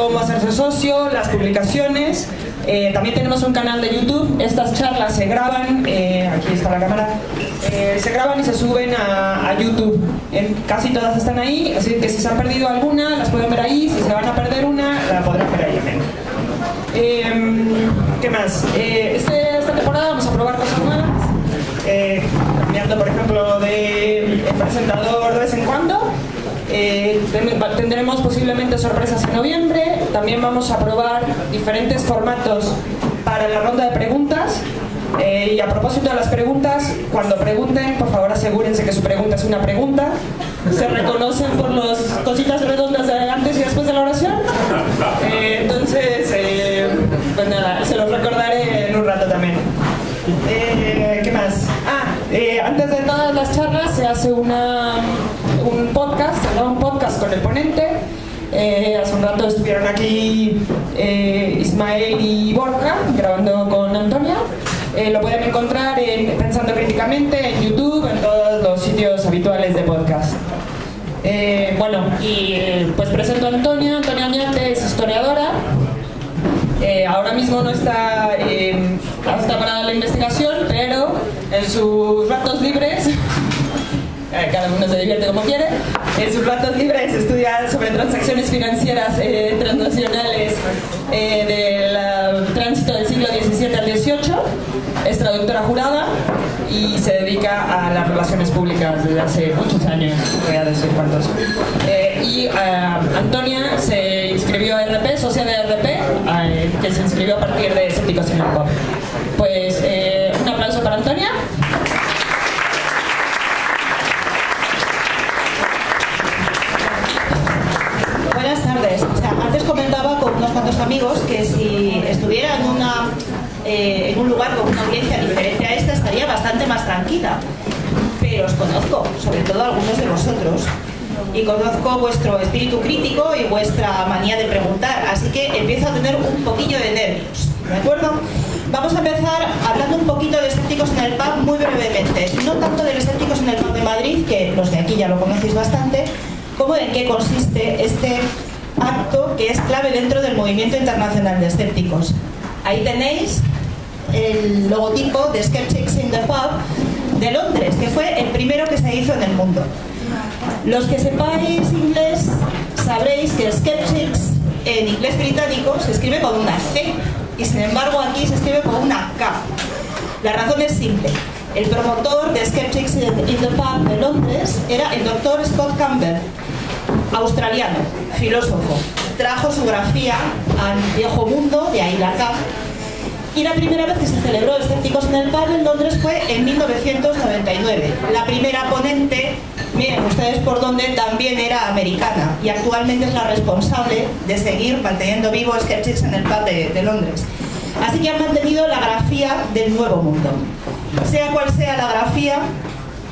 cómo hacerse socio, las publicaciones. Eh, también tenemos un canal de YouTube. Estas charlas se graban, eh, aquí está la cámara, eh, se graban y se suben a, YouTube. Casi todas están ahí, así que si se han perdido alguna, las pueden ver ahí. Si se van a perder una, la podrán ver ahí también. Eh, ¿Qué más? Eh, este- esta temporada vamos a probar cosas nuevas. Cambiando, por ejemplo, de presentador de vez en cuando. Eh, ten- tendremos posiblemente sorpresas en noviembre. También vamos a probar diferentes formatos para la ronda de preguntas. Eh, y a propósito de las preguntas, cuando pregunten, por favor asegúrense que su pregunta es una pregunta. Se reconocen por las cositas redondas de antes y después de la oración. Eh, entonces, pues nada, se los recordaré en un rato también. ¿Qué más? Ah, antes de todas las charlas se hace una, un podcast, graba un podcast con el ponente. Eh, hace un rato estuvieron aquí eh, Ismael y Borja grabando con Antonia. Eh, lo pueden encontrar en Pensando Críticamente, en YouTube, en todos los sitios habituales de podcast. Eh, bueno, y eh, pues presento a Antonia. Antonia Añate es historiadora. Eh, ahora mismo no está, no está para la investigación, pero en sus ratos libres, cada uno se divierte como quiere, en sus ratos libres estudia sobre transacciones financieras eh, transnacionales eh, del tránsito del siglo XVII al XVIII, es traductora jurada y se dedica a las relaciones públicas desde hace muchos años, voy a decir cuántos. Eh, y eh, Antonia se inscribió a RP, socia de RP, eh, que se inscribió a partir de Escépticos en el Pop. Antes comentaba con unos cuantos amigos que si estuviera en, una, eh, en un lugar con una audiencia diferente a esta estaría bastante más tranquila. Pero os conozco, sobre todo a algunos de vosotros, y conozco vuestro espíritu crítico y vuestra manía de preguntar, así que empiezo a tener un poquillo de nervios. ¿De acuerdo? Vamos a empezar hablando un poquito de escépticos en el pub muy brevemente. No tanto de escépticos en el pub de Madrid, que los de aquí ya lo conocéis bastante, como en qué consiste este acto que es clave dentro del movimiento internacional de escépticos. Ahí tenéis el logotipo de Skeptics in the Pub de Londres, que fue el primero que se hizo en el mundo. Los que sepáis inglés sabréis que Skeptics en inglés británico se escribe con una C y sin embargo aquí se escribe con una K. La razón es simple. El promotor de Skeptics in the Pub de Londres era el doctor Scott Campbell, australiano, filósofo. Trajo su grafía al viejo mundo, de ahí la. Y la primera vez que se celebró Escépticos en el Pub en Londres fue en 1999. La primera ponente, miren ustedes por dónde, también era americana y actualmente es la responsable de seguir manteniendo vivo Skeptics en el Pub de, de Londres. Así que han mantenido la grafía del nuevo mundo. Sea cual sea la grafía,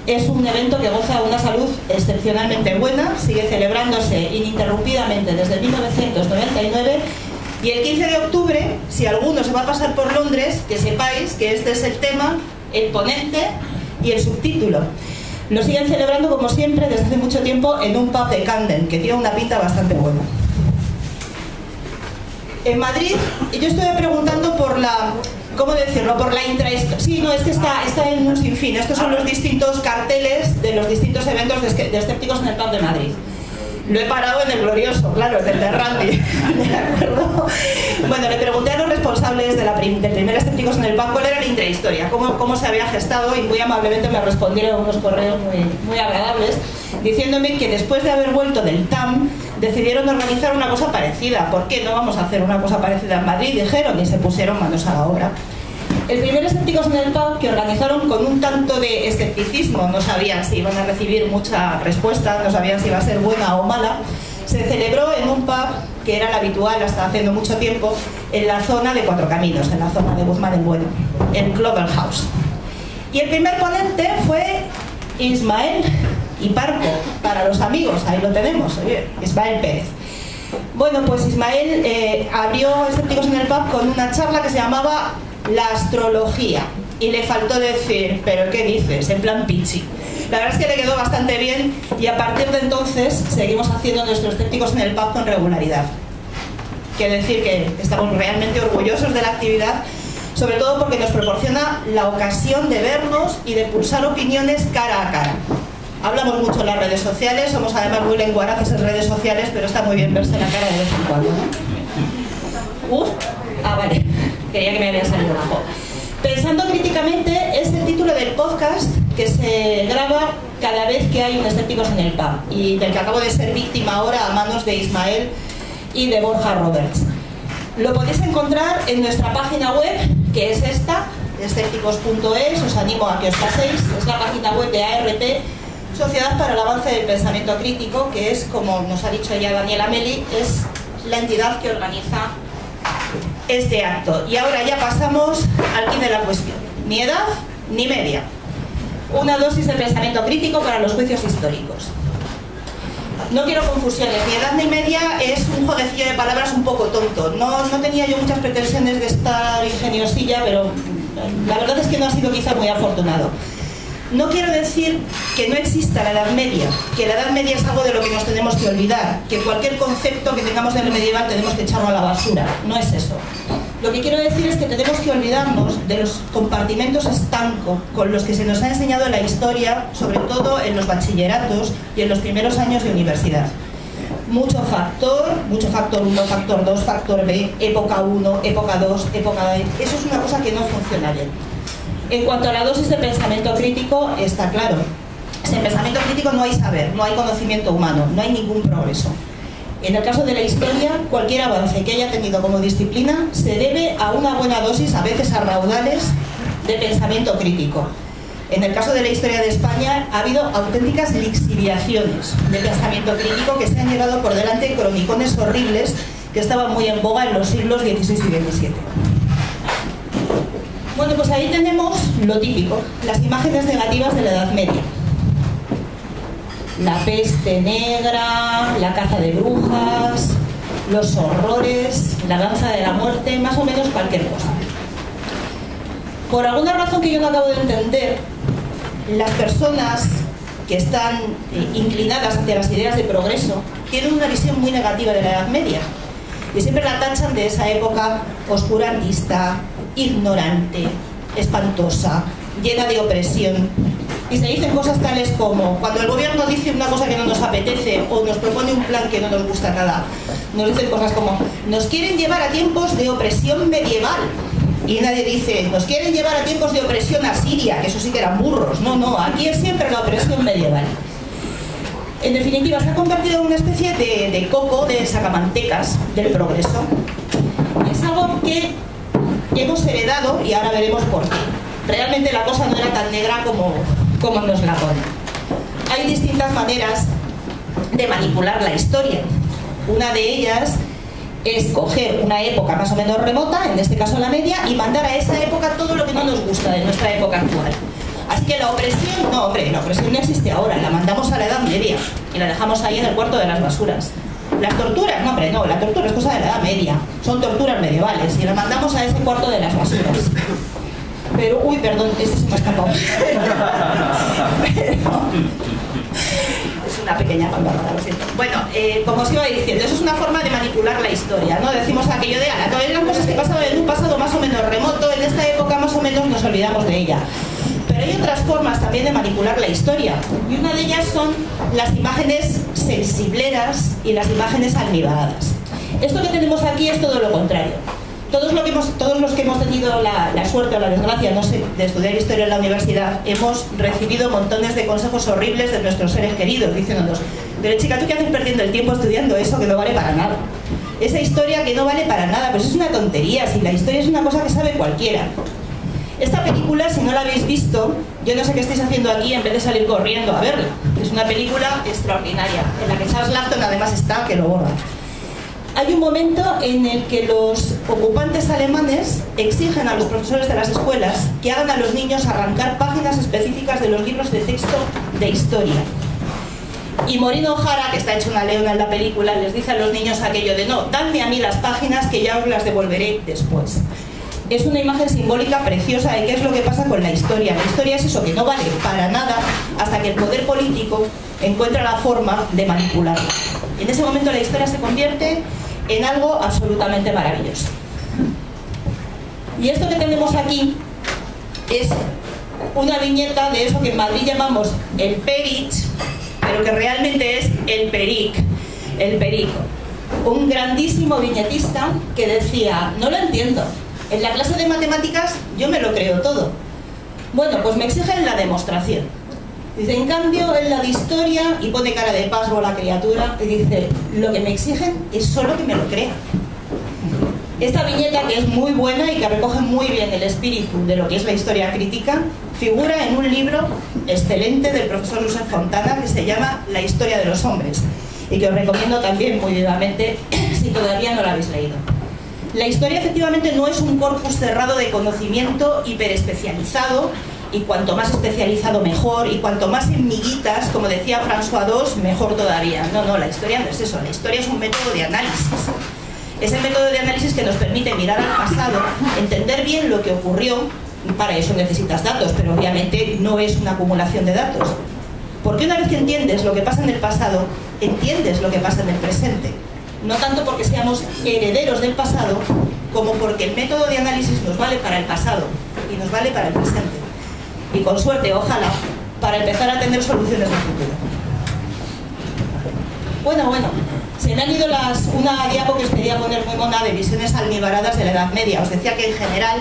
es un evento que goza de una salud excepcionalmente buena, sigue celebrándose ininterrumpidamente desde 1999 y el 15 de octubre, si alguno se va a pasar por Londres, que sepáis que este es el tema, el ponente y el subtítulo. Lo siguen celebrando como siempre desde hace mucho tiempo en un pub de Camden, que tiene una pinta bastante buena. En Madrid, yo estoy preguntando por la, ¿cómo decirlo? Por la intrahistoria. Sí, no, es que está, está en un sinfín. Estos son los distintos carteles de los distintos eventos de, escépticos en el pub de Madrid. Lo he parado en el glorioso, claro, del de Randy. ¿De acuerdo? Bueno, le pregunté a los responsables de la prim- del primer Escépticos en el PAN cuál era la intrahistoria, cómo, cómo se había gestado y muy amablemente me respondieron unos correos muy, muy agradables diciéndome que después de haber vuelto del TAM decidieron organizar una cosa parecida. ¿Por qué no vamos a hacer una cosa parecida en Madrid? Dijeron y se pusieron manos a la obra. El primer Escépticos en el PAB que organizaron con un tanto de escepticismo, no sabían si iban a recibir mucha respuesta, no sabían si iba a ser buena o mala, se celebró en un pub que era el habitual hasta hace mucho tiempo en la zona de Cuatro Caminos, en la zona de Guzmán en Bueno, el Clover House. Y el primer ponente fue Ismael y Parco, para los amigos, ahí lo tenemos, Ismael Pérez. Bueno, pues Ismael eh, abrió Escépticos en el Pub con una charla que se llamaba La astrología. Y le faltó decir, ¿pero qué dices? En plan pichi. La verdad es que le quedó bastante bien y a partir de entonces seguimos haciendo nuestros escépticos en el pub con regularidad. Quiero decir que estamos realmente orgullosos de la actividad, sobre todo porque nos proporciona la ocasión de vernos y de pulsar opiniones cara a cara. Hablamos mucho en las redes sociales, somos además muy lenguaraces en redes sociales, pero está muy bien verse la cara de vez en cuando. Uf, ah, vale, quería que me había salido abajo. Pensando críticamente es el título del podcast que se graba cada vez que hay un escépticos en el pub y del que acabo de ser víctima ahora a manos de Ismael y de Borja Roberts. Lo podéis encontrar en nuestra página web, que es esta, escépticos.es, os animo a que os paséis, es la página web de ARP, Sociedad para el Avance del Pensamiento Crítico, que es, como nos ha dicho ya Daniela Meli, es la entidad que organiza este acto. Y ahora ya pasamos al fin de la cuestión. Ni edad ni media. Una dosis de pensamiento crítico para los juicios históricos. No quiero confusiones, ni edad ni media es un jodecillo de palabras un poco tonto. No, no tenía yo muchas pretensiones de estar ingeniosilla, pero la verdad es que no ha sido quizá muy afortunado. No quiero decir que no exista la Edad Media, que la Edad Media es algo de lo que nos tenemos que olvidar, que cualquier concepto que tengamos del medieval tenemos que echarlo a la basura. No es eso. Lo que quiero decir es que tenemos que olvidarnos de los compartimentos estanco con los que se nos ha enseñado la historia, sobre todo en los bachilleratos y en los primeros años de universidad. Mucho factor, mucho factor 1, factor 2, factor B, época 1, época 2, época B. Eso es una cosa que no funciona bien. En cuanto a la dosis de pensamiento crítico, está claro. Sin pensamiento crítico no hay saber, no hay conocimiento humano, no hay ningún progreso. En el caso de la historia, cualquier avance que haya tenido como disciplina se debe a una buena dosis, a veces a raudales, de pensamiento crítico. En el caso de la historia de España ha habido auténticas lixiviaciones de pensamiento crítico que se han llevado por delante cronicones horribles que estaban muy en boga en los siglos XVI y XVII. Bueno, pues ahí tenemos lo típico, las imágenes negativas de la Edad Media. La peste negra, la caza de brujas, los horrores, la danza de la muerte, más o menos cualquier cosa. Por alguna razón que yo no acabo de entender, las personas que están eh, inclinadas hacia las ideas de progreso tienen una visión muy negativa de la Edad Media y siempre la tachan de esa época oscurantista, ignorante, espantosa, llena de opresión. Y se dicen cosas tales como, cuando el gobierno dice una cosa que no nos apetece o nos propone un plan que no nos gusta nada, nos dicen cosas como, nos quieren llevar a tiempos de opresión medieval. Y nadie dice, nos quieren llevar a tiempos de opresión asiria, que eso sí que eran burros. No, no, aquí es siempre la opresión medieval. En definitiva, se ha convertido en una especie de, de coco de sacamantecas del progreso. Es algo que hemos heredado y ahora veremos por qué. Realmente la cosa no era tan negra como, como nos la ponen. Hay distintas maneras de manipular la historia. Una de ellas es coger una época más o menos remota, en este caso la media, y mandar a esa época todo lo que no nos gusta de nuestra época actual. Así que la opresión, no, hombre, la opresión no existe ahora, la mandamos a la Edad Media y la dejamos ahí en el cuarto de las basuras. Las torturas, no hombre, no, la tortura es cosa de la Edad Media, son torturas medievales y la mandamos a ese cuarto de las basuras. Pero, uy, perdón, este se me ha escapado. es una pequeña palabra, lo siento. Bueno, eh, como os iba diciendo, eso es una forma de manipular la historia, ¿no? Decimos aquello de, ala, todas las cosas que pasaban en un pasado más o menos remoto, en esta época más o menos nos olvidamos de ella. Pero hay otras formas también de manipular la historia. Y una de ellas son las imágenes sensibleras y las imágenes almibadas. Esto que tenemos aquí es todo lo contrario. Todos, los que hemos tenido la, la, suerte o la desgracia, no sé, de estudiar historia en la universidad, hemos recibido montones de consejos horribles de nuestros seres queridos, diciéndonos, pero chica, ¿tú qué haces perdiendo el tiempo estudiando eso que no vale para nada? Esa historia que no vale para nada, pues es una tontería, si la historia es una cosa que sabe cualquiera. Esta película, si no la habéis visto, yo no sé qué estáis haciendo aquí en vez de salir corriendo a verla. Es una película extraordinaria, en la que Charles Lafton además está, que lo borra. Hay un momento en el que los ocupantes alemanes exigen a los profesores de las escuelas que hagan a los niños arrancar páginas específicas de los libros de texto de historia. Y Morino O'Hara, que está hecho una leona en la película, les dice a los niños aquello de no, dadme a mí las páginas que ya os las devolveré después es una imagen simbólica preciosa de qué es lo que pasa con la historia. La historia es eso que no vale para nada hasta que el poder político encuentra la forma de manipularla. En ese momento la historia se convierte en algo absolutamente maravilloso. Y esto que tenemos aquí es una viñeta de eso que en Madrid llamamos el perich, pero que realmente es el peric, el perico. Un grandísimo viñetista que decía, no lo entiendo, en la clase de matemáticas yo me lo creo todo. Bueno, pues me exigen la demostración. Dice, en cambio, en la de historia, y pone cara de pasmo la criatura, y dice, lo que me exigen es solo que me lo crea. Esta viñeta, que es muy buena y que recoge muy bien el espíritu de lo que es la historia crítica, figura en un libro excelente del profesor José Fontana que se llama La historia de los hombres y que os recomiendo también muy vivamente si todavía no lo habéis leído. La historia efectivamente no es un corpus cerrado de conocimiento hiperespecializado y cuanto más especializado mejor y cuanto más en miguitas, como decía François II, mejor todavía. No, no, la historia no es eso, la historia es un método de análisis. Es el método de análisis que nos permite mirar al pasado, entender bien lo que ocurrió, para eso necesitas datos, pero obviamente no es una acumulación de datos. Porque una vez que entiendes lo que pasa en el pasado, entiendes lo que pasa en el presente. No tanto porque seamos herederos del pasado, como porque el método de análisis nos vale para el pasado y nos vale para el presente. Y con suerte, ojalá, para empezar a tener soluciones de futuro. Bueno, bueno, se me han ido las, una diapo que os quería poner muy mona de visiones almibaradas de la Edad Media. Os decía que en general,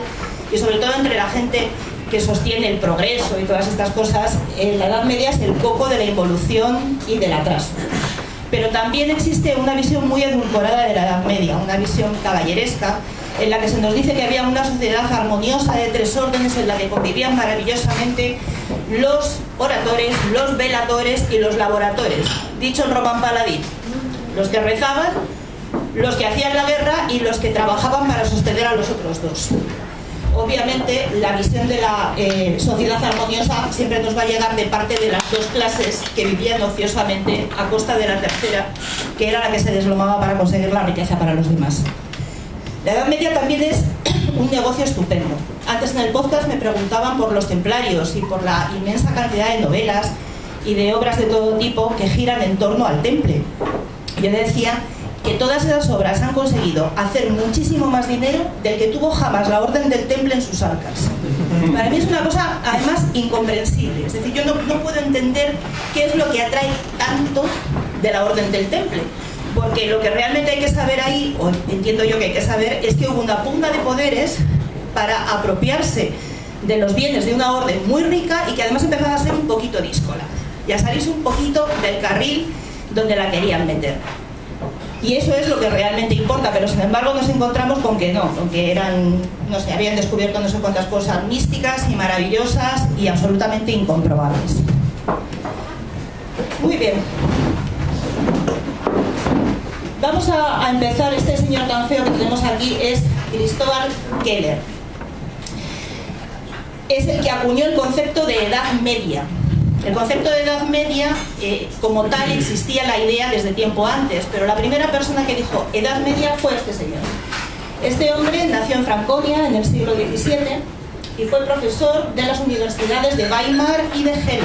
y sobre todo entre la gente que sostiene el progreso y todas estas cosas, en la Edad Media es el coco de la involución y del atraso. Pero también existe una visión muy edulcorada de la Edad Media, una visión caballeresca, en la que se nos dice que había una sociedad armoniosa de tres órdenes en la que convivían maravillosamente los oradores, los veladores y los laboradores, dicho en Román Paladín, los que rezaban, los que hacían la guerra y los que trabajaban para sostener a los otros dos obviamente la visión de la eh, sociedad armoniosa siempre nos va a llegar de parte de las dos clases que vivían ociosamente a costa de la tercera, que era la que se deslomaba para conseguir la riqueza para los demás. La Edad Media también es un negocio estupendo. Antes en el podcast me preguntaban por los templarios y por la inmensa cantidad de novelas y de obras de todo tipo que giran en torno al temple. Yo decía que todas esas obras han conseguido hacer muchísimo más dinero del que tuvo jamás la Orden del Temple en sus arcas. Para mí es una cosa, además, incomprensible. Es decir, yo no, puedo entender qué es lo que atrae tanto de la Orden del Temple. Porque lo que realmente hay que saber ahí, o entiendo yo que hay que saber, es que hubo una pugna de poderes para apropiarse de los bienes de una orden muy rica y que además empezaba a ser un poquito díscola y a salirse un poquito del carril donde la querían meter. Y eso es lo que realmente importa, pero sin embargo nos encontramos con que no, con que eran, no sé, habían descubierto no sé cuántas cosas místicas y maravillosas y absolutamente incomprobables. Muy bien. Vamos a, a empezar, este señor tan feo que tenemos aquí es Cristóbal Keller. Es el que acuñó el concepto de edad media, el concepto de Edad Media, eh, como tal, existía la idea desde tiempo antes, pero la primera persona que dijo Edad Media fue este señor. Este hombre nació en Franconia en el siglo XVII y fue profesor de las universidades de Weimar y de Halle,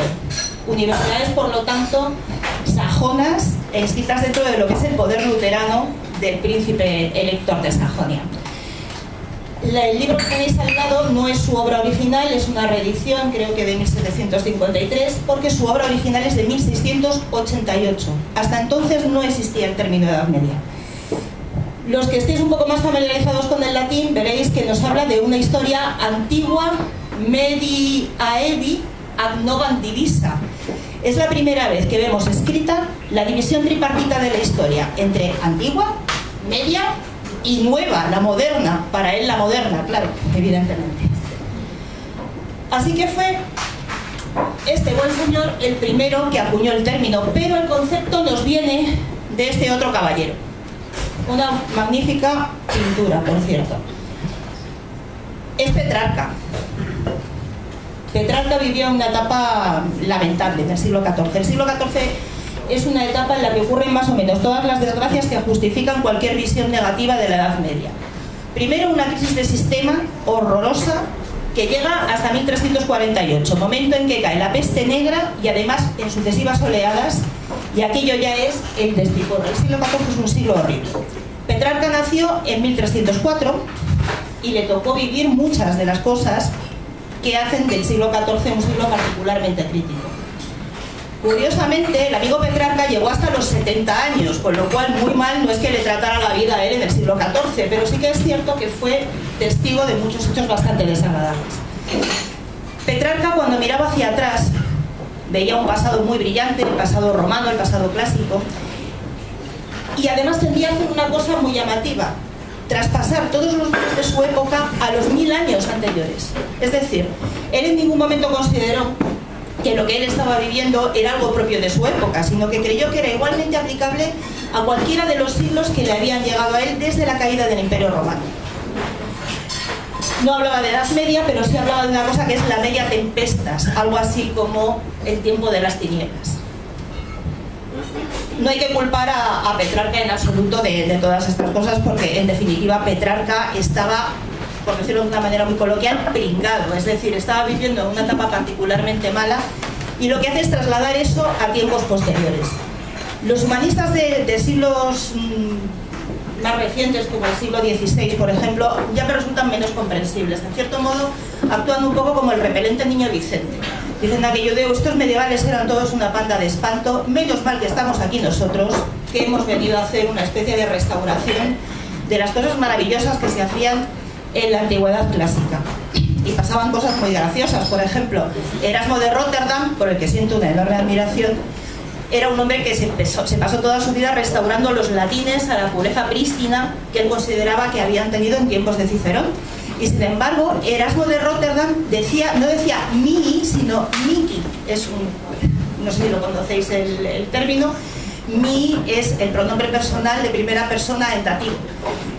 universidades por lo tanto sajonas e inscritas dentro de lo que es el poder luterano del príncipe elector de Sajonia el libro que tenéis al lado no es su obra original, es una reedición, creo que de 1753, porque su obra original es de 1688. Hasta entonces no existía el término Edad Media. Los que estéis un poco más familiarizados con el latín veréis que nos habla de una historia antigua, medi aevi, ad novam divisa. Es la primera vez que vemos escrita la división tripartita de la historia entre antigua, media y nueva, la moderna, para él la moderna, claro, evidentemente. Así que fue este buen señor el primero que acuñó el término, pero el concepto nos viene de este otro caballero. Una magnífica pintura, por cierto. Es Petrarca. Petrarca vivió una etapa lamentable en el siglo XIV. El siglo XIV es una etapa en la que ocurren más o menos todas las desgracias que justifican cualquier visión negativa de la Edad Media. Primero, una crisis de sistema horrorosa que llega hasta 1348, momento en que cae la peste negra y además en sucesivas oleadas, y aquello ya es el despicor. El siglo XIV es un siglo horrible. Petrarca nació en 1304 y le tocó vivir muchas de las cosas que hacen del siglo XIV un siglo particularmente crítico. Curiosamente, el amigo Petrarca llegó hasta los 70 años, con lo cual muy mal no es que le tratara la vida a él en el siglo XIV, pero sí que es cierto que fue testigo de muchos hechos bastante desagradables. Petrarca cuando miraba hacia atrás veía un pasado muy brillante, el pasado romano, el pasado clásico, y además tendía a hacer una cosa muy llamativa, traspasar todos los bienes de su época a los mil años anteriores. Es decir, él en ningún momento consideró que lo que él estaba viviendo era algo propio de su época, sino que creyó que era igualmente aplicable a cualquiera de los siglos que le habían llegado a él desde la caída del Imperio Romano. No hablaba de Edad Media, pero sí hablaba de una cosa que es la media tempestas, algo así como el tiempo de las tinieblas. No hay que culpar a, Petrarca en absoluto de, todas estas cosas, porque en definitiva Petrarca estaba por decirlo de una manera muy coloquial, pringado, es decir, estaba viviendo una etapa particularmente mala y lo que hace es trasladar eso a tiempos posteriores. Los humanistas de, siglos mm, más recientes, como el siglo XVI, por ejemplo, ya me resultan menos comprensibles. En cierto modo, actúan un poco como el repelente niño Vicente. Dicen aquello de estos medievales eran todos una panda de espanto, menos mal que estamos aquí nosotros, que hemos venido a hacer una especie de restauración de las cosas maravillosas que se hacían en la antigüedad clásica. Y pasaban cosas muy graciosas. Por ejemplo, Erasmo de Rotterdam, por el que siento una enorme admiración, era un hombre que se, se, pasó toda su vida restaurando los latines a la pureza prístina que él consideraba que habían tenido en tiempos de Cicerón. Y sin embargo, Erasmo de Rotterdam decía, no decía mi, sino miki. Es un, no sé si lo conocéis el, el término, mi es el pronombre personal de primera persona en dativo.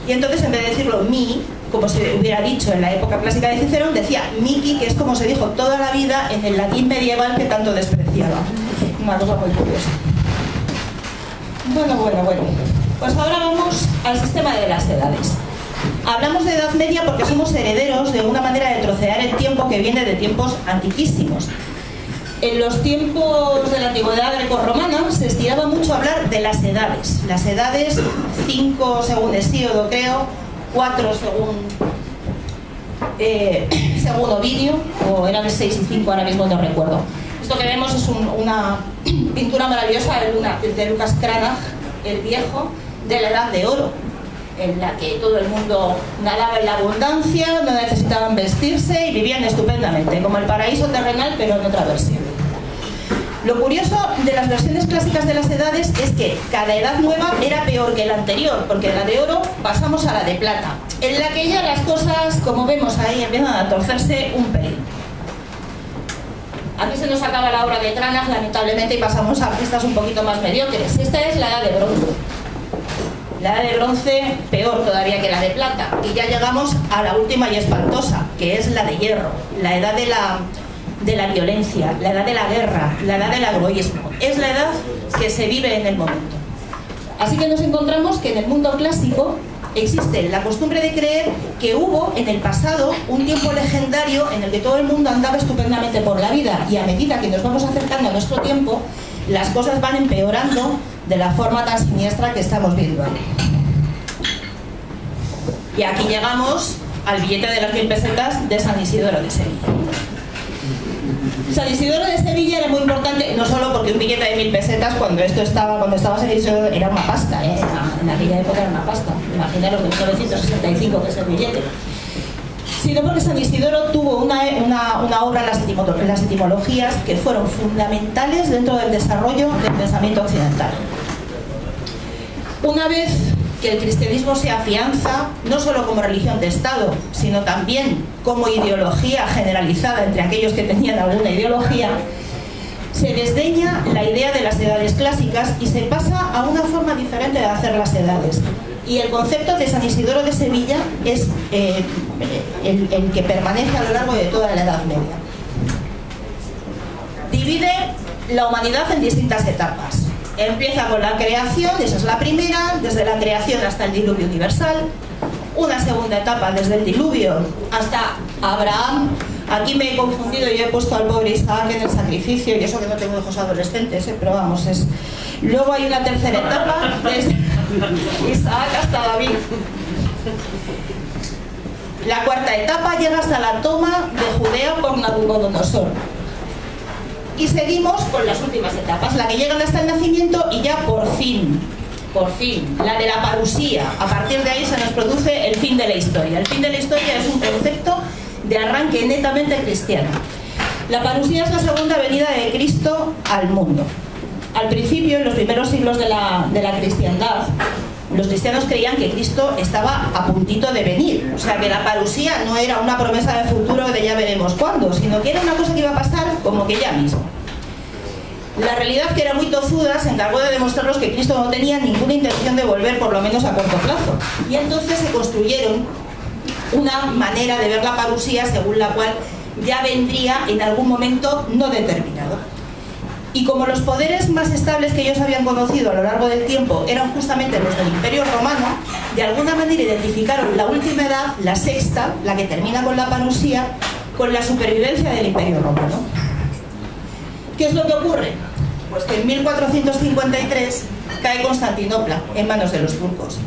Y entonces en vez de decirlo mi, como se hubiera dicho en la época clásica de Cicerón, decía Miki, que es como se dijo toda la vida en el latín medieval que tanto despreciaba. Una cosa muy curiosa. Bueno, bueno, bueno. Pues ahora vamos al sistema de las edades. Hablamos de Edad Media porque somos herederos de una manera de trocear el tiempo que viene de tiempos antiquísimos. En los tiempos de la antigüedad greco-romana se estiraba mucho hablar de las edades. Las edades, 5 según Hesíodo creo, 4 según, eh, según Ovidio, o eran 6 y 5, ahora mismo no recuerdo. Esto que vemos es una pintura maravillosa de, de Lucas Cranach, el viejo, de la Edad de Oro, en la que todo el mundo nadaba en la abundancia, no necesitaban vestirse y vivían estupendamente, como el paraíso terrenal, pero en otra versión. Lo curioso de las versiones clásicas de las edades es que cada edad nueva era peor que la anterior, porque de la de oro pasamos a la de plata, en la que ya las cosas, como vemos ahí, empiezan a torcerse un pelín. Aquí se nos acaba la obra de Tranas, lamentablemente, y pasamos a pistas un poquito más mediocres. Esta es la edad de bronce. La edad de bronce peor todavía que la de plata. Y ya llegamos a la última y espantosa, que es la de hierro, la edad de la de la violencia, la edad de la guerra, la edad del egoísmo. Es la edad que se vive en el momento. Así que nos encontramos que en el mundo clásico existe la costumbre de creer que hubo en el pasado un tiempo legendario en el que todo el mundo andaba estupendamente por la vida y a medida que nos vamos acercando a nuestro tiempo, las cosas van empeorando de la forma tan siniestra que estamos viendo. Y aquí llegamos al billete de las mil pesetas de San Isidoro de Sevilla. San Isidoro de Sevilla era muy importante, no solo porque un billete de mil pesetas, cuando esto estaba, cuando estaba San Isidoro, era una pasta, ¿eh? en aquella época era una pasta. Imaginaros de 1965 que es el billete. Sino porque San Isidoro tuvo una, una, obra en las, en las etimologías que fueron fundamentales dentro del desarrollo del pensamiento occidental. Una vez que el cristianismo se afianza no solo como religión de Estado, sino también como ideología generalizada entre aquellos que tenían alguna ideología, se desdeña la idea de las edades clásicas y se pasa a una forma diferente de hacer las edades. Y el concepto de San Isidoro de Sevilla es eh, el, el que permanece a lo largo de toda la Edad Media. Divide la humanidad en distintas etapas Empieza con la creación, esa es la primera, desde la creación hasta el diluvio universal. Una segunda etapa desde el diluvio hasta Abraham. Aquí me he confundido y he puesto al pobre Isaac en el sacrificio, y eso que no tengo hijos adolescentes, ¿eh? pero vamos, es. Luego hay una tercera etapa desde, Isaac hasta David. La cuarta etapa llega hasta la toma de Judea por Nabucodonosor. Y seguimos con las últimas etapas, la que llegan hasta el nacimiento y ya por fin, por fin, la de la parusía. A partir de ahí se nos produce el fin de la historia. El fin de la historia es un concepto de arranque netamente cristiano. La parusía es la segunda venida de Cristo al mundo. Al principio, en los primeros siglos de la, de la cristiandad, los cristianos creían que Cristo estaba a puntito de venir. O sea, que la parusía no era una promesa de futuro de ya veremos cuándo, sino que era una cosa que iba a pasar como que ya mismo. La realidad, que era muy tozuda, se encargó de demostrarnos que Cristo no tenía ninguna intención de volver, por lo menos a corto plazo. Y entonces se construyeron una manera de ver la parusía según la cual ya vendría en algún momento no determinado. Y como los poderes más estables que ellos habían conocido a lo largo del tiempo eran justamente los del Imperio Romano, de alguna manera identificaron la última edad, la sexta, la que termina con la parusía, con la supervivencia del Imperio Romano. ¿Qué es lo que ocurre? Pues que en 1453 cae Constantinopla en manos de los turcos.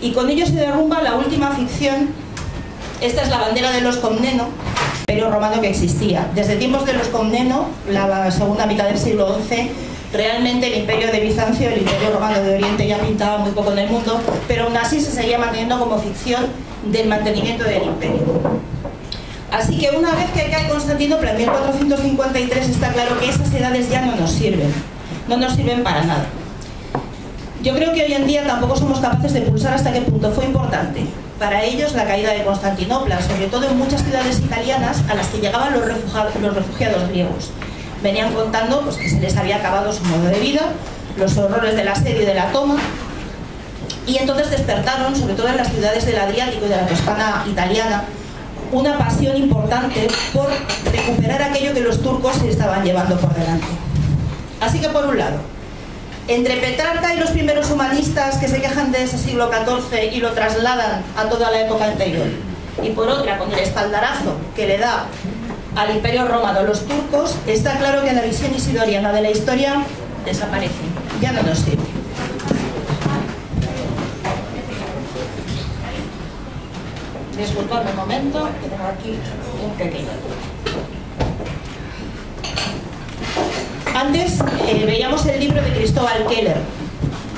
Y con ello se derrumba la última ficción, esta es la bandera de los Comneno, imperio romano que existía. Desde tiempos de los Comneno, la segunda mitad del siglo XI, realmente el imperio de Bizancio, el imperio romano de Oriente ya pintaba muy poco en el mundo, pero aún así se seguía manteniendo como ficción del mantenimiento del imperio. Así que una vez que cae Constantinopla en 1453 está claro que esas edades ya no nos sirven, no nos sirven para nada. Yo creo que hoy en día tampoco somos capaces de pulsar hasta qué punto fue importante para ellos la caída de Constantinopla, sobre todo en muchas ciudades italianas a las que llegaban los refugiados, griegos. Venían contando pues, que se les había acabado su modo de vida, los horrores del asedio y de la toma, y entonces despertaron, sobre todo en las ciudades del Adriático y de la Toscana italiana, una pasión importante por recuperar aquello que los turcos se estaban llevando por delante. Así que por un lado, entre Petrarca y los primeros humanistas que se quejan de ese siglo XIV y lo trasladan a toda la época anterior, y por otra, con el espaldarazo que le da al Imperio Romano los turcos, está claro que la visión isidoriana de la historia desaparece, ya no nos sirve. Disculpadme un momento, que tengo aquí un pequeño. Antes eh, veíamos el libro de Cristóbal Keller,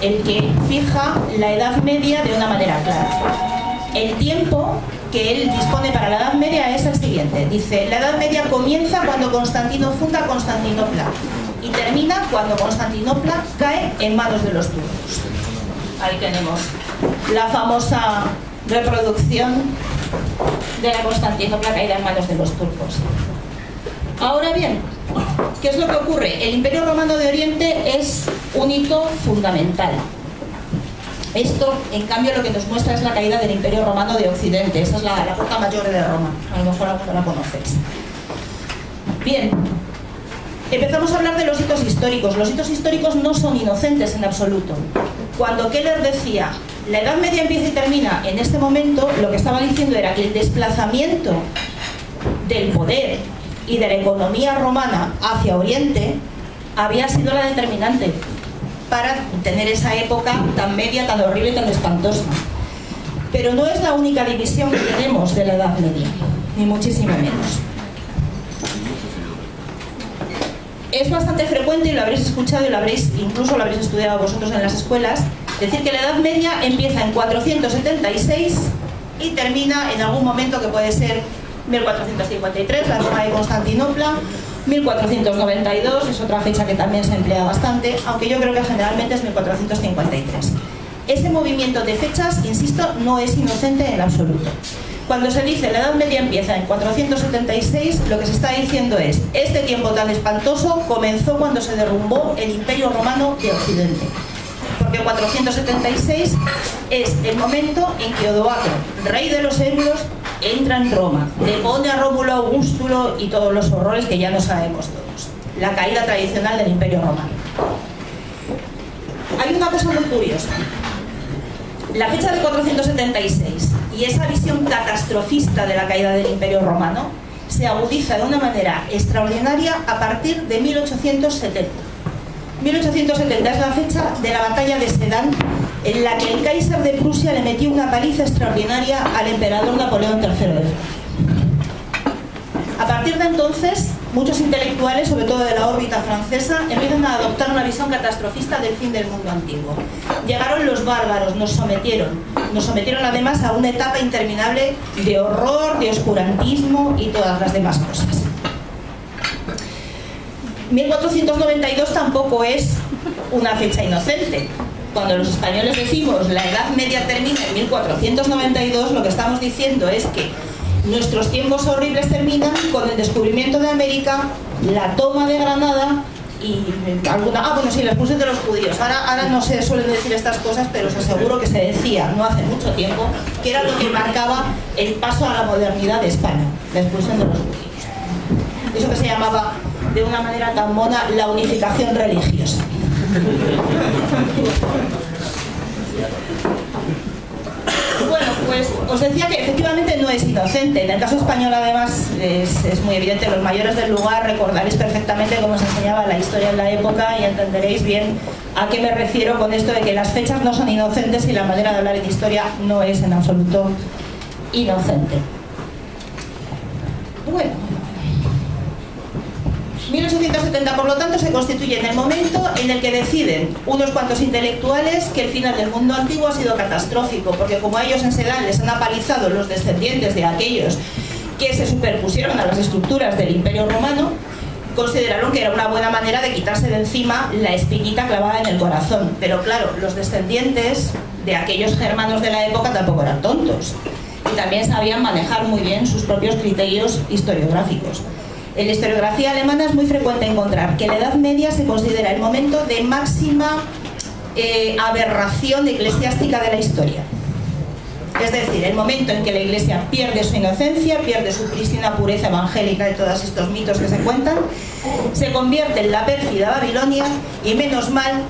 el que fija la Edad Media de una manera clara. El tiempo que él dispone para la Edad Media es el siguiente. Dice, la Edad Media comienza cuando Constantino funda Constantinopla y termina cuando Constantinopla cae en manos de los turcos. Ahí tenemos la famosa reproducción de la Constantinopla caída en manos de los turcos. Ahora bien, ¿qué es lo que ocurre? El Imperio Romano de Oriente es un hito fundamental. Esto, en cambio, lo que nos muestra es la caída del Imperio Romano de Occidente. Esa es la, la Puerta Mayor de Roma. A lo mejor la conoces. Bien, empezamos a hablar de los hitos históricos. Los hitos históricos no son inocentes en absoluto. Cuando Keller decía, la Edad Media empieza y termina en este momento, lo que estaba diciendo era que el desplazamiento del poder y de la economía romana hacia Oriente había sido la determinante para tener esa época tan media, tan horrible y tan espantosa. Pero no es la única división que tenemos de la Edad Media, ni muchísimo menos. Es bastante frecuente, y lo habréis escuchado y lo habréis, incluso lo habréis estudiado vosotros en las escuelas, decir que la Edad Media empieza en 476 y termina en algún momento que puede ser 1453, la toma de Constantinopla, 1492 es otra fecha que también se emplea bastante, aunque yo creo que generalmente es 1453. Ese movimiento de fechas, insisto, no es inocente en absoluto. Cuando se dice la Edad Media empieza en 476, lo que se está diciendo es, este tiempo tan espantoso comenzó cuando se derrumbó el Imperio Romano de Occidente. Porque 476 es el momento en que Odoacro, rey de los euros, entra en Roma, depone a Rómulo Augustulo y todos los horrores que ya no sabemos todos. La caída tradicional del Imperio Romano. Hay una cosa muy curiosa. La fecha de 476 y esa visión catastrofista de la caída del Imperio Romano se agudiza de una manera extraordinaria a partir de 1870. 1870 es la fecha de la batalla de Sedan en la que el Kaiser de Prusia le metió una paliza extraordinaria al emperador Napoleón III de Francia. A partir de entonces, muchos intelectuales, sobre todo de la órbita francesa, empiezan a adoptar una visión catastrofista del fin del mundo antiguo. Llegaron los bárbaros, nos sometieron. Nos sometieron además a una etapa interminable de horror, de oscurantismo y todas las demás cosas. 1492 tampoco es una fecha inocente. Cuando los españoles decimos la Edad Media termina en 1492, lo que estamos diciendo es que nuestros tiempos horribles terminan con el descubrimiento de América, la toma de Granada y alguna... Ah, bueno, sí, la expulsión de los judíos. Ahora, ahora no se suelen decir estas cosas, pero os aseguro que se decía no hace mucho tiempo que era lo que marcaba el paso a la modernidad de España, la expulsión de los judíos. Eso que se llamaba de una manera tan mona la unificación religiosa. Bueno, pues os decía que efectivamente no es inocente. En el caso español, además, es, muy evidente. Los mayores del lugar recordaréis perfectamente cómo se enseñaba la historia en la época y entenderéis bien a qué me refiero con esto de que las fechas no son inocentes y la manera de hablar en historia no es en absoluto inocente. Bueno, 1870, por lo tanto, se constituye en el momento en el que deciden unos cuantos intelectuales que el final del mundo antiguo ha sido catastrófico, porque como a ellos en Sedán les han apalizado los descendientes de aquellos que se superpusieron a las estructuras del Imperio Romano, consideraron que era una buena manera de quitarse de encima la espinita clavada en el corazón. Pero claro, los descendientes de aquellos germanos de la época tampoco eran tontos y también sabían manejar muy bien sus propios criterios historiográficos. En la historiografía alemana es muy frecuente encontrar que la Edad Media se considera el momento de máxima eh, aberración eclesiástica de la historia. Es decir, el momento en que la Iglesia pierde su inocencia, pierde su prístina pureza evangélica de todos estos mitos que se cuentan, se convierte en la pérfida Babilonia y menos mal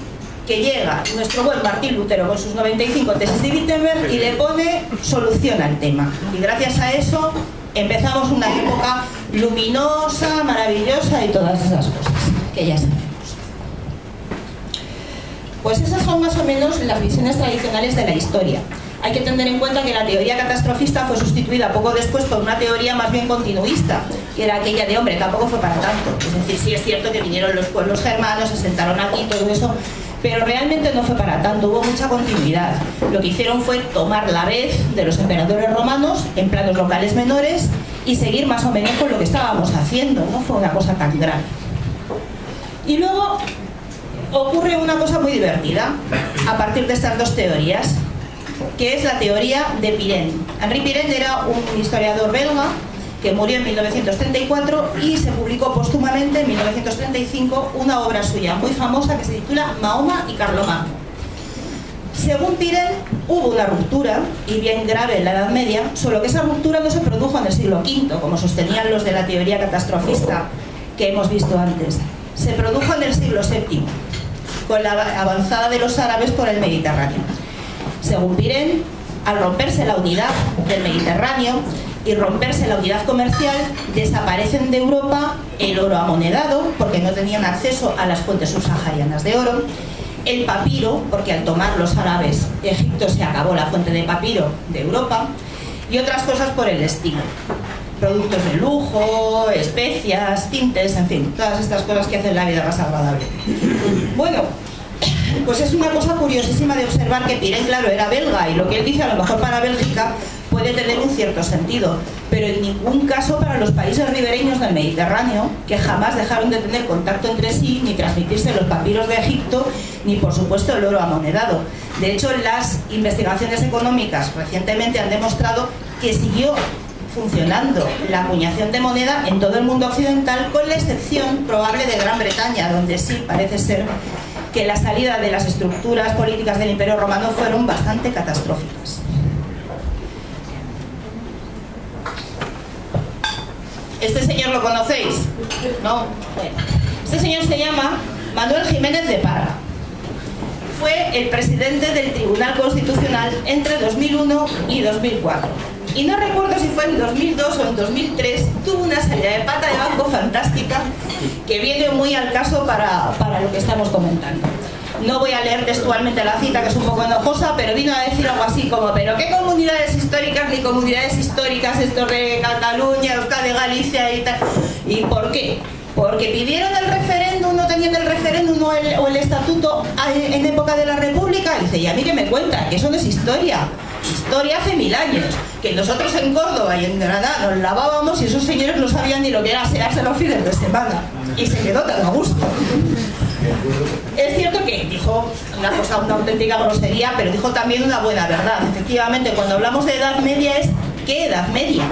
que llega nuestro buen Martín Lutero con sus 95 tesis de Wittenberg y le pone solución al tema. Y gracias a eso empezamos una época luminosa, maravillosa y todas esas cosas que ya sabemos. Pues esas son más o menos las visiones tradicionales de la historia. Hay que tener en cuenta que la teoría catastrofista fue sustituida poco después por una teoría más bien continuista, que era aquella de hombre, tampoco fue para tanto. Es decir, sí es cierto que vinieron los pueblos germanos, se sentaron aquí, todo eso, pero realmente no fue para tanto, hubo mucha continuidad. Lo que hicieron fue tomar la vez de los emperadores romanos en planos locales menores y seguir más o menos con lo que estábamos haciendo, no fue una cosa tan grave. Y luego ocurre una cosa muy divertida a partir de estas dos teorías, que es la teoría de Pirén. Henri Pirén era un historiador belga que murió en 1934 y se publicó póstumamente en 1935 una obra suya muy famosa que se titula Mahoma y Carlomagno. Según Pirén, hubo una ruptura, y bien grave en la Edad Media, solo que esa ruptura no se produjo en el siglo V, como sostenían los de la teoría catastrofista que hemos visto antes. Se produjo en el siglo VII, con la avanzada de los árabes por el Mediterráneo. Según Pirén, al romperse la unidad del Mediterráneo, y romperse la unidad comercial, desaparecen de Europa el oro amonedado, porque no tenían acceso a las fuentes subsaharianas de oro, el papiro, porque al tomar los árabes Egipto se acabó la fuente de papiro de Europa, y otras cosas por el estilo. Productos de lujo, especias, tintes, en fin, todas estas cosas que hacen la vida más agradable. Bueno, pues es una cosa curiosísima de observar que Pirén, claro, era belga y lo que él dice a lo mejor para Bélgica puede tener un cierto sentido, pero en ningún caso para los países ribereños del Mediterráneo, que jamás dejaron de tener contacto entre sí, ni transmitirse los papiros de Egipto, ni por supuesto el oro amonedado. De hecho, las investigaciones económicas recientemente han demostrado que siguió funcionando la acuñación de moneda en todo el mundo occidental, con la excepción probable de Gran Bretaña, donde sí parece ser que la salida de las estructuras políticas del Imperio Romano fueron bastante catastróficas. ¿Este señor lo conocéis? No. Este señor se llama Manuel Jiménez de Parra. Fue el presidente del Tribunal Constitucional entre 2001 y 2004. Y no recuerdo si fue en 2002 o en 2003, tuvo una salida de pata de banco fantástica que viene muy al caso para, para lo que estamos comentando. No voy a leer textualmente la cita, que es un poco enojosa, pero vino a decir algo así como, pero ¿qué comunidades históricas ni comunidades históricas esto de Cataluña, de Galicia y tal? ¿Y por qué? Porque pidieron el referéndum, no tenían el referéndum o el, o el estatuto en época de la República. Y dice, ¿y a mí que me cuenta? Que eso no es historia. Historia hace mil años. Que nosotros en Córdoba y en Granada nos lavábamos y esos señores no sabían ni lo que era asearse los fines de semana. Y se quedó tan a gusto. Es cierto que dijo una cosa, una auténtica grosería, pero dijo también una buena verdad. Efectivamente, cuando hablamos de Edad Media es ¿qué Edad Media?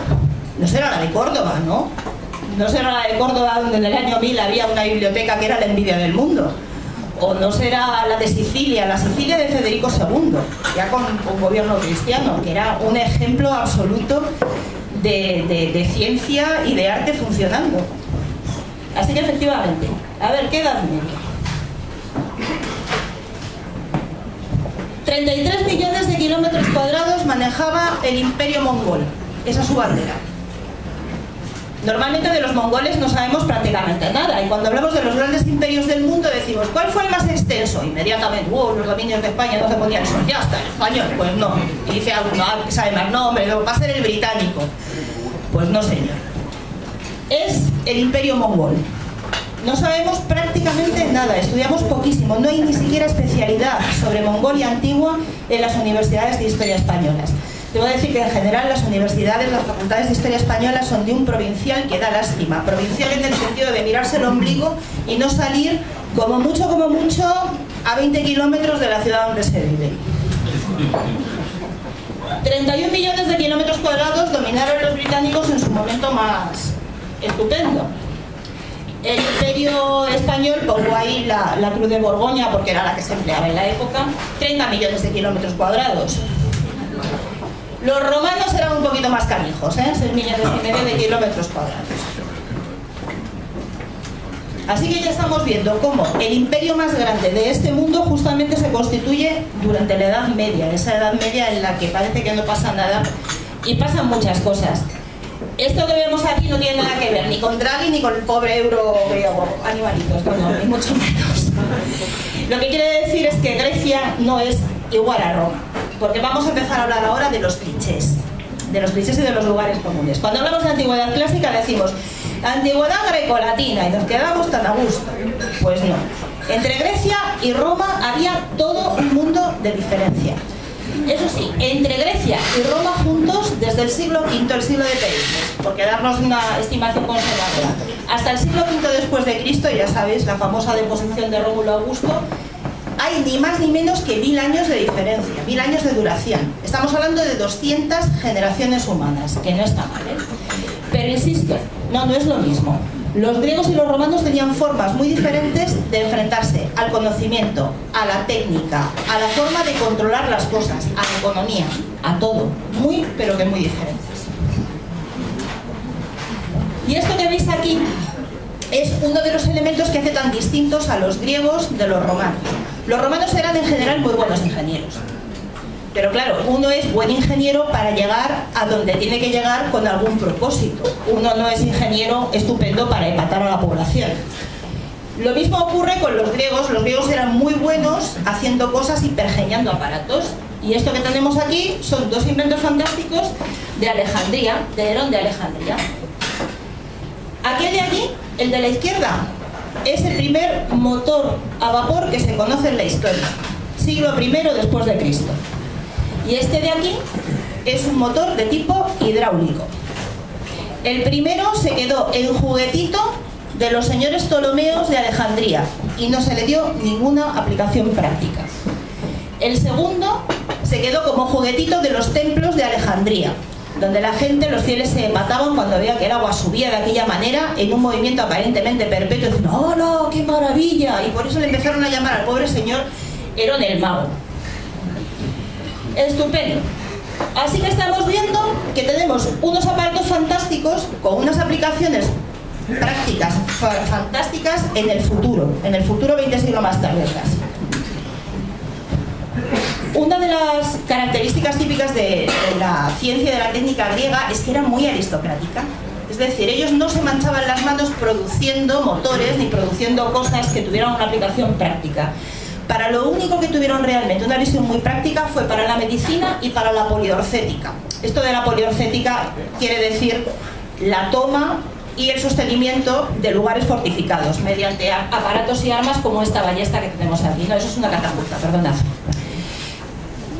No será la de Córdoba, ¿no? No será la de Córdoba donde en el año 1000 había una biblioteca que era la envidia del mundo. O no será la de Sicilia, la Sicilia de Federico II, ya con un gobierno cristiano, que era un ejemplo absoluto de, de ciencia y de arte funcionando. Así que efectivamente, a ver, ¿qué edad media? 33 millones de kilómetros cuadrados manejaba el imperio mongol. Esa es su bandera. Normalmente de los mongoles no sabemos prácticamente nada y cuando hablamos de los grandes imperios del mundo decimos ¿cuál fue el más extenso? Inmediatamente, wow, los dominios de España no se podían eso, ya está, el español, pues no. Y dice alguno, ah, que sabe más nombre, va a ser el británico. Pues no señor. Es el imperio mongol. No sabemos prácticamente nada, estudiamos poquísimo, no hay ni siquiera especialidad sobre Mongolia antigua en las universidades de historia españolas. Debo decir que en general las universidades, las facultades de historia española son de un provincial que da lástima. Provincial en el sentido de mirarse el ombligo y no salir como mucho, como mucho, a 20 kilómetros de la ciudad donde se vive. 31 millones de kilómetros cuadrados dominaron los británicos en su momento más estupendo. El imperio español pongo ahí la, la Cruz de Borgoña porque era la que se empleaba en la época, 30 millones de kilómetros cuadrados. Los romanos eran un poquito más canijos, ¿eh? 6 millones y medio de kilómetros cuadrados. Así que ya estamos viendo cómo el imperio más grande de este mundo justamente se constituye durante la Edad Media, esa Edad Media en la que parece que no pasa nada y pasan muchas cosas. Esto que vemos aquí no tiene nada que ver ni con Draghi ni con el pobre euro griego, animalitos, no, ni mucho menos. Lo que quiere decir es que Grecia no es igual a Roma porque vamos a empezar a hablar ahora de los clichés, de los clichés y de los lugares comunes. Cuando hablamos de antigüedad clásica decimos antigüedad grecolatina y nos quedamos tan a gusto. Pues no. Entre Grecia y Roma había todo un mundo de diferencia. Eso sí, entre Grecia y Roma juntos desde el siglo V, el siglo de Pericles, porque darnos una estimación conservadora, hasta el siglo V después de Cristo, ya sabéis, la famosa deposición de Rómulo Augusto, hay ni más ni menos que mil años de diferencia, mil años de duración. Estamos hablando de 200 generaciones humanas, que no está mal, ¿eh? Pero insisto, no, no es lo mismo. Los griegos y los romanos tenían formas muy diferentes de enfrentarse al conocimiento, a la técnica, a la forma de controlar las cosas, a la economía, a todo. Muy, pero que muy diferentes. Y esto que veis aquí es uno de los elementos que hace tan distintos a los griegos de los romanos. Los romanos eran en general muy buenos ingenieros. Pero claro, uno es buen ingeniero para llegar a donde tiene que llegar con algún propósito. Uno no es ingeniero estupendo para empatar a la población. Lo mismo ocurre con los griegos. Los griegos eran muy buenos haciendo cosas y pergeñando aparatos. Y esto que tenemos aquí son dos inventos fantásticos de Alejandría, de Herón de Alejandría. Aquel de allí, el de la izquierda, es el primer motor a vapor que se conoce en la historia, siglo I después de Cristo. Y este de aquí es un motor de tipo hidráulico. El primero se quedó en juguetito de los señores Ptolomeos de Alejandría y no se le dio ninguna aplicación práctica. El segundo se quedó como juguetito de los templos de Alejandría donde la gente, los fieles se mataban cuando veía que el agua subía de aquella manera en un movimiento aparentemente perpetuo, diciendo, ¡oh no, qué maravilla! Y por eso le empezaron a llamar al pobre señor Herón el Mago. Estupendo. Así que estamos viendo que tenemos unos aparatos fantásticos con unas aplicaciones prácticas fantásticas en el futuro, en el futuro 20 siglos más tarde casi. Una de las características típicas de, la ciencia y de la técnica griega es que era muy aristocrática. Es decir, ellos no se manchaban las manos produciendo motores ni produciendo cosas que tuvieran una aplicación práctica. Para lo único que tuvieron realmente una visión muy práctica fue para la medicina y para la poliorcética. Esto de la poliorcética quiere decir la toma y el sostenimiento de lugares fortificados mediante aparatos y armas como esta ballesta que tenemos aquí. No, eso es una catapulta, perdonad.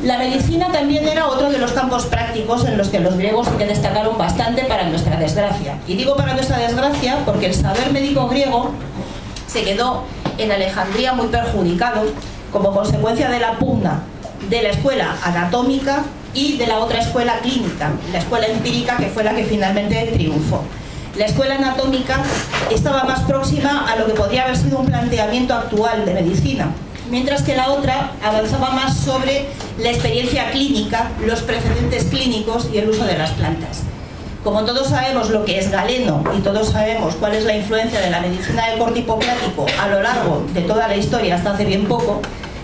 La medicina también era otro de los campos prácticos en los que los griegos se destacaron bastante para nuestra desgracia. Y digo para nuestra desgracia porque el saber médico griego se quedó en Alejandría muy perjudicado como consecuencia de la pugna de la escuela anatómica y de la otra escuela clínica, la escuela empírica que fue la que finalmente triunfó. La escuela anatómica estaba más próxima a lo que podría haber sido un planteamiento actual de medicina, mientras que la otra avanzaba más sobre la experiencia clínica, los precedentes clínicos y el uso de las plantas. Como todos sabemos lo que es Galeno y todos sabemos cuál es la influencia de la medicina del corte hipocrático a lo largo de toda la historia hasta hace bien poco,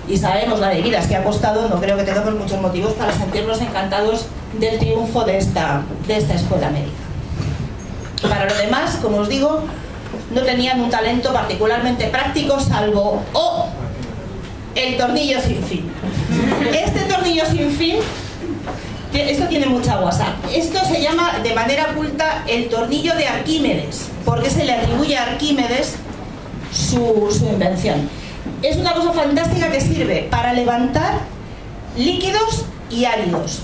y sabemos la de vidas que ha costado, no creo que tengamos muchos motivos para sentirnos encantados del triunfo de esta, de esta escuela médica. Para lo demás, como os digo, no tenían un talento particularmente práctico, salvo o el tornillo sin fin. Este tornillo sin fin, esto tiene mucha guasa. Esto se llama de manera oculta el tornillo de Arquímedes, porque se le atribuye a Arquímedes su, su invención. Es una cosa fantástica que sirve para levantar líquidos y áridos.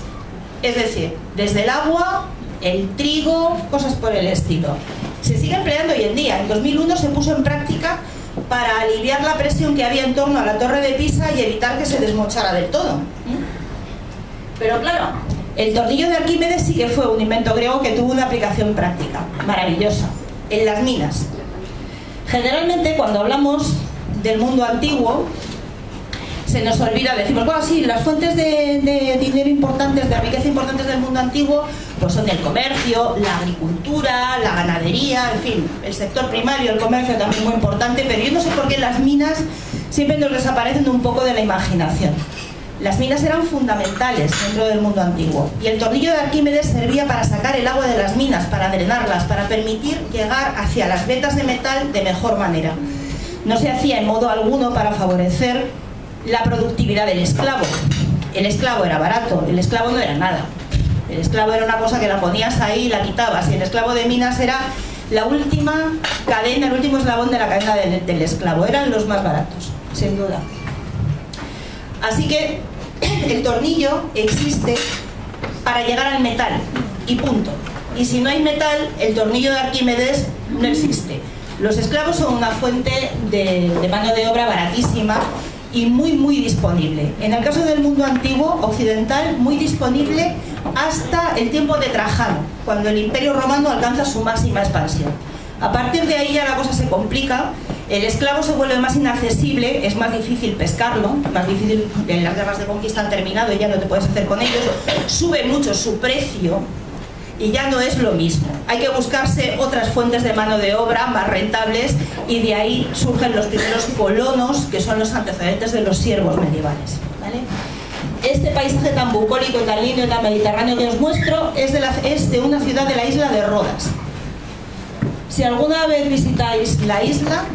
Es decir, desde el agua, el trigo, cosas por el estilo. Se sigue empleando hoy en día. En 2001 se puso en práctica para aliviar la presión que había en torno a la torre de Pisa y evitar que se desmochara del todo. Pero claro, el tornillo de Arquímedes sí que fue un invento griego que tuvo una aplicación práctica, maravillosa, en las minas. Generalmente cuando hablamos del mundo antiguo, se nos olvida, decimos, bueno, sí, las fuentes de, dinero importantes, de riqueza importantes del mundo antiguo, pues son el comercio, la agricultura, la ganadería, en fin, el sector primario, el comercio también muy importante, pero yo no sé por qué las minas siempre nos desaparecen un poco de la imaginación. Las minas eran fundamentales dentro del mundo antiguo y el tornillo de Arquímedes servía para sacar el agua de las minas, para drenarlas, para permitir llegar hacia las vetas de metal de mejor manera. No se hacía en modo alguno para favorecer la productividad del esclavo. El esclavo era barato, el esclavo no era nada. El esclavo era una cosa que la ponías ahí y la quitabas. Y el esclavo de minas era la última cadena, el último eslabón de la cadena del, del esclavo. Eran los más baratos, sin duda. Así que el tornillo existe para llegar al metal y punto. Y si no hay metal, el tornillo de Arquímedes no existe. Los esclavos son una fuente de, mano de obra baratísima y muy muy disponible. En el caso del mundo antiguo, occidental, muy disponible hasta el tiempo de Trajano, cuando el imperio romano alcanza su máxima expansión. A partir de ahí ya la cosa se complica, el esclavo se vuelve más inaccesible, es más difícil pescarlo, más difícil, las guerras de conquista han terminado y ya no te puedes hacer con ellos, sube mucho su precio y ya no es lo mismo. Hay que buscarse otras fuentes de mano de obra más rentables y de ahí surgen los primeros colonos, que son los antecedentes de los siervos medievales. Este paisaje tan bucólico, tan lindo tan mediterráneo que os muestro es es de una ciudad de la isla de Rodas. Si alguna vez visitáis la isla,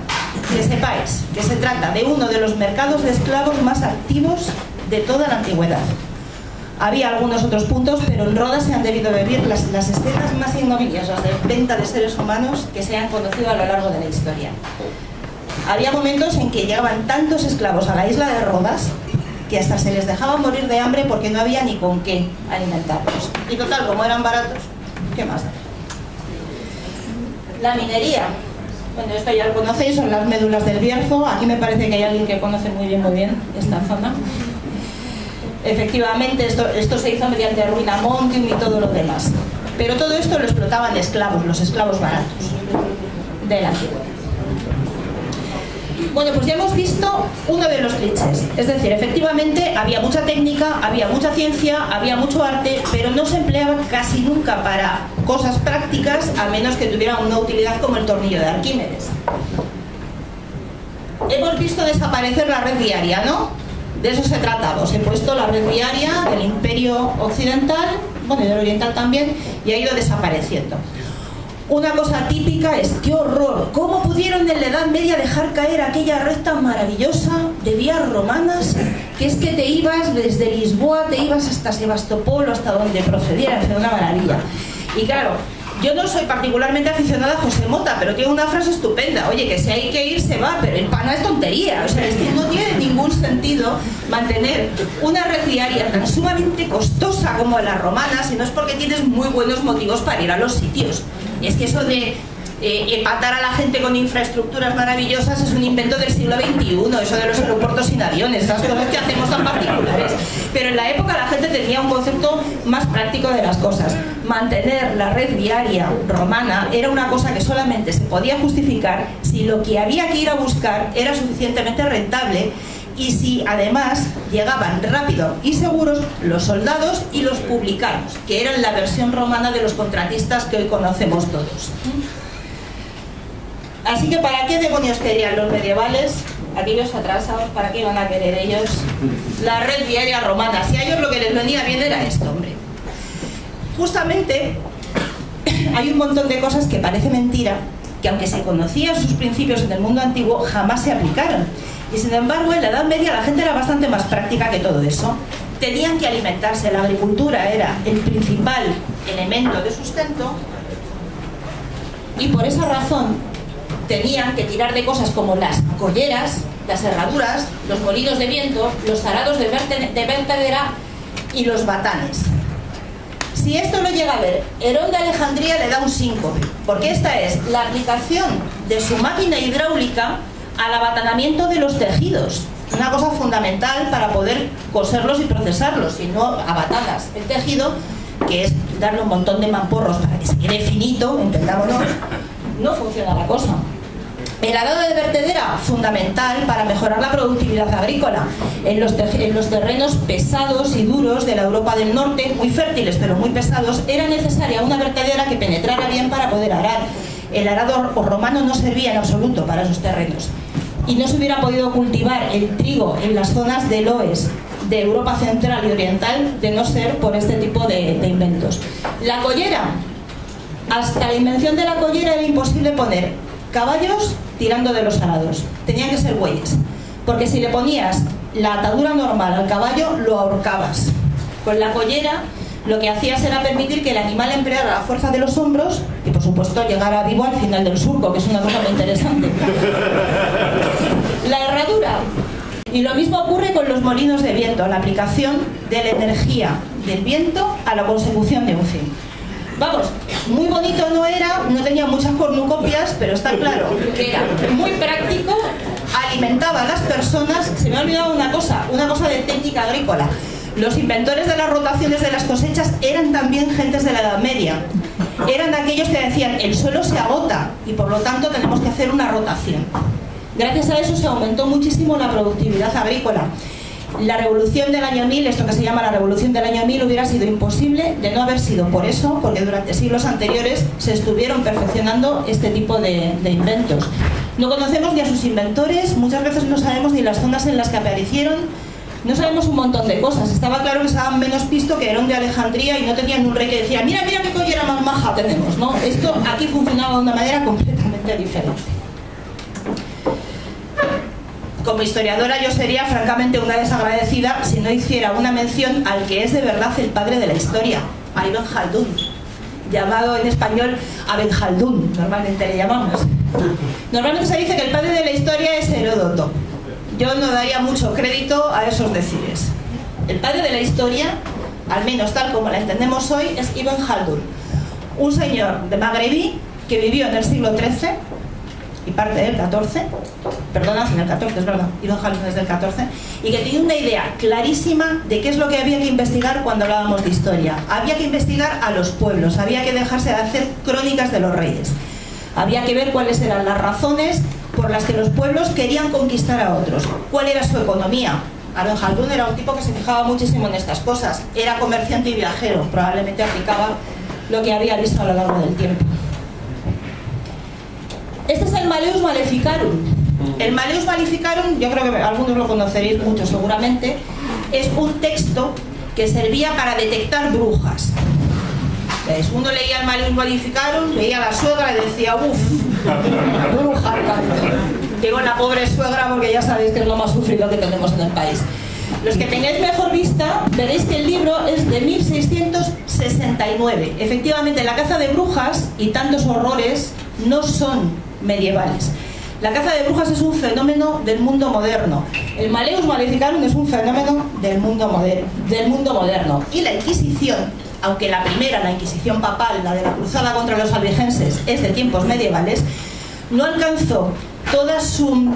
que sepáis que se trata de uno de los mercados de esclavos más activos de toda la antigüedad. Había algunos otros puntos, pero en Rodas se han debido vivir las, escenas más ignominiosas de venta de seres humanos que se han conocido a lo largo de la historia. Había momentos en que llegaban tantos esclavos a la isla de Rodas que hasta se les dejaba morir de hambre porque no había ni con qué alimentarlos. Y total, como eran baratos, ¿qué más? La minería. Bueno, esto ya lo conocéis, son las médulas del Bierzo. Aquí me parece que hay alguien que conoce muy bien, muy bien esta zona. Efectivamente, esto, esto se hizo mediante ruinamontium y todo lo demás. Pero todo esto lo explotaban esclavos, los esclavos baratos de la antigüedad. Bueno, pues ya hemos visto uno de los clichés. Es decir, efectivamente había mucha técnica, había mucha ciencia, había mucho arte, pero no se empleaba casi nunca para cosas prácticas a menos que tuvieran una utilidad como el tornillo de Arquímedes. Hemos visto desaparecer la red diaria, ¿no? De eso se trata. Os he puesto la red diaria del imperio occidental, bueno, y del oriental también, y ha ido desapareciendo. Una cosa típica es, qué horror, ¿cómo pudieron en la Edad Media dejar caer aquella recta maravillosa de vías romanas? Que es que te ibas desde Lisboa, te ibas hasta Sebastopol, hasta donde procediera, fue una maravilla. Y claro, yo no soy particularmente aficionada a José Mota, pero tiene una frase estupenda. Oye, que si hay que ir, se va, pero el pana es tontería. O sea, es que no tiene ningún sentido mantener una red diaria tan sumamente costosa como la romana si no es porque tienes muy buenos motivos para ir a los sitios. Es que eso de eh, empatar a la gente con infraestructuras maravillosas es un invento del siglo XXI, eso de los aeropuertos sin aviones, esas cosas que hacemos tan particulares. Pero en la época la gente tenía un concepto más práctico de las cosas. Mantener la red viaria romana era una cosa que solamente se podía justificar si lo que había que ir a buscar era suficientemente rentable y si además llegaban rápido y seguros los soldados y los publicanos, que eran la versión romana de los contratistas que hoy conocemos todos. Así que ¿para qué demonios querían los medievales, aquellos atrasados, para qué iban a querer ellos la red viaria romana? Si a ellos lo que les venía bien era esto, hombre. Justamente hay un montón de cosas que parece mentira, que aunque se conocían sus principios en el mundo antiguo, jamás se aplicaron. Y sin embargo, en la Edad Media la gente era bastante más práctica que todo eso. Tenían que alimentarse, la agricultura era el principal elemento de sustento y por esa razón tenían que tirar de cosas como las colleras, las herraduras, los molinos de viento, los zarados de, vertedera y los batanes. Si esto lo llega a ver, Herón de Alejandría le da un síncope, porque esta es la aplicación de su máquina hidráulica al abatanamiento de los tejidos. Una cosa fundamental para poder coserlos y procesarlos, y no abatadas el tejido, que es darle un montón de mamporros para que se quede finito, entendámonos, no funciona la cosa. El arado de vertedera, fundamental para mejorar la productividad agrícola en los, en los, terrenos pesados y duros de la Europa del Norte, muy fértiles pero muy pesados, era necesaria una vertedera que penetrara bien para poder arar. El arado romano no servía en absoluto para esos terrenos y no se hubiera podido cultivar el trigo en las zonas del oeste de Europa central y oriental de no ser por este tipo de, de inventos. La collera, hasta la invención de la collera era imposible poner caballos tirando de los arados, tenían que ser bueyes, porque si le ponías la atadura normal al caballo, lo ahorcabas. Con la collera lo que hacías era permitir que el animal empleara la fuerza de los hombros y por supuesto llegara vivo al final del surco, que es una cosa muy interesante. La herradura. Y lo mismo ocurre con los molinos de viento, la aplicación de la energía del viento a la consecución de un fin. Vamos, muy bonito no era, no tenía muchas cornucopias, pero está claro que era muy práctico, alimentaba a las personas. Se me ha olvidado una cosa, una cosa de técnica agrícola. Los inventores de las rotaciones de las cosechas eran también gentes de la Edad Media. Eran de aquellos que decían, el suelo se agota y por lo tanto tenemos que hacer una rotación. Gracias a eso se aumentó muchísimo la productividad agrícola la revolución del año 1000, esto que se llama la revolución del año 1000, hubiera sido imposible de no haber sido por eso, porque durante siglos anteriores se estuvieron perfeccionando este tipo de, inventos. No conocemos ni a sus inventores, muchas veces no sabemos ni las zonas en las que aparecieron, no sabemos un montón de cosas. Estaba claro que estaban menos pisto que Herón de Alejandría y no tenían un rey que decía, mira, mira qué collera más maja tenemos, ¿no? Esto aquí funcionaba de una manera completamente diferente como historiadora yo sería francamente una desagradecida si no hiciera una mención al que es de verdad el padre de la historia, a Ibn Khaldun, llamado en español Aben Khaldun, normalmente le llamamos. Normalmente se dice que el padre de la historia es Heródoto. Yo no daría mucho crédito a esos decires. El padre de la historia, al menos tal como la entendemos hoy, es Ibn Khaldun, un señor de Magrebí que vivió en el siglo XIII y parte del 14, perdona, en el 14 es verdad, Ibn Khaldun es del 14, y que tenía una idea clarísima de qué es lo que había que investigar cuando hablábamos de historia. Había que investigar a los pueblos, había que dejarse de hacer crónicas de los reyes. Había que ver cuáles eran las razones por las que los pueblos querían conquistar a otros, cuál era su economía. Ibn Khaldun era un tipo que se fijaba muchísimo en estas cosas, era comerciante y viajero, probablemente aplicaba lo que había visto a lo largo del tiempo. Este es el Maleus Maleficarum. El Maleus Maleficarum, yo creo que algunos lo conoceréis mucho seguramente, es un texto que servía para detectar brujas. Uno leía el Malleus Maleficarum, veía a la suegra y decía, uff, bruja Digo la pobre suegra porque ya sabéis que es lo más sufrido que tenemos en el país. Los que tengáis mejor vista, veréis que el libro es de 1669. Efectivamente, la caza de brujas y tantos horrores no son medievales. La caza de brujas es un fenómeno del mundo moderno. El Maleus Maleficarum es un fenómeno del mundo, moderno, del mundo moderno. Y la Inquisición, aunque la primera, la Inquisición papal, la de la cruzada contra los albigenses, es de tiempos medievales, no alcanzó toda su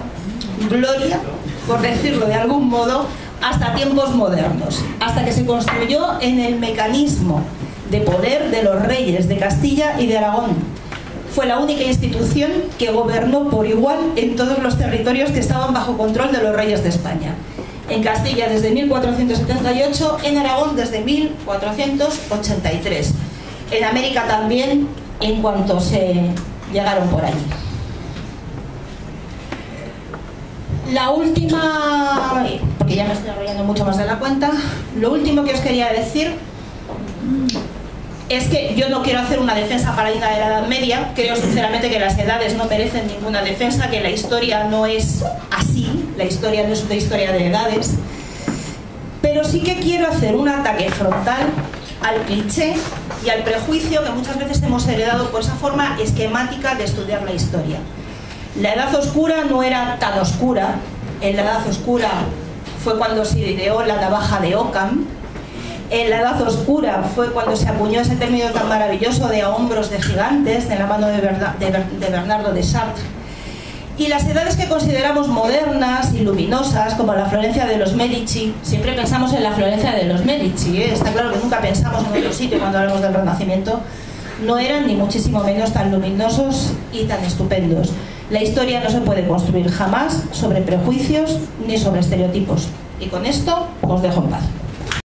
gloria, por decirlo de algún modo, hasta tiempos modernos, hasta que se construyó en el mecanismo de poder de los reyes de Castilla y de Aragón. Fue la única institución que gobernó por igual en todos los territorios que estaban bajo control de los reyes de España. En Castilla desde 1478, en Aragón desde 1483. En América también en cuanto se llegaron por allí. La última, porque ya me estoy enrollando mucho más de la cuenta, lo último que os quería decir es que yo no quiero hacer una defensa paradigma de la Edad Media, creo sinceramente que las edades no merecen ninguna defensa, que la historia no es así, la historia no es una historia de edades, pero sí que quiero hacer un ataque frontal al cliché y al prejuicio que muchas veces hemos heredado por esa forma esquemática de estudiar la historia. La Edad Oscura no era tan oscura. En la Edad Oscura fue cuando se ideó la navaja de Ockham. En la Edad Oscura fue cuando se acuñó ese término tan maravilloso de a hombros de gigantes en la mano de, Bernardo de Chartres. Y las edades que consideramos modernas y luminosas, como la Florencia de los Medici, siempre pensamos en la Florencia de los Medici, ¿eh? está claro que nunca pensamos en otro sitio cuando hablamos del Renacimiento, no eran ni muchísimo menos tan luminosos y tan estupendos. La historia no se puede construir jamás sobre prejuicios ni sobre estereotipos. Y con esto os dejo en paz.